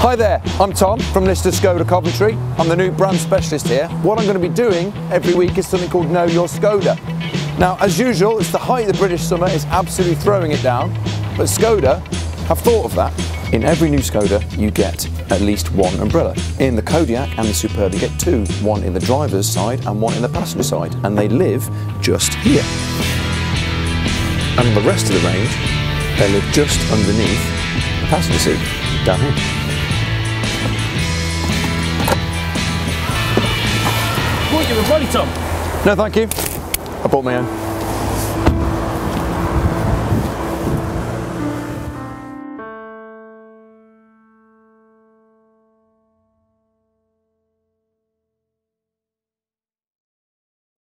Hi there, I'm Tom from Lister Skoda Coventry. I'm the new brand specialist here. What I'm going to be doing every week is something called Know Your Skoda. Now, as usual, it's the height of the British summer, it's absolutely throwing it down, but Skoda have thought of that. In every new Skoda, you get at least one umbrella. In the Kodiaq and the Superb, you get two, one in the driver's side and one in the passenger side, and they live just here. And the rest of the range, they live just underneath the passenger seat, down here. You. No, thank you. I bought my own.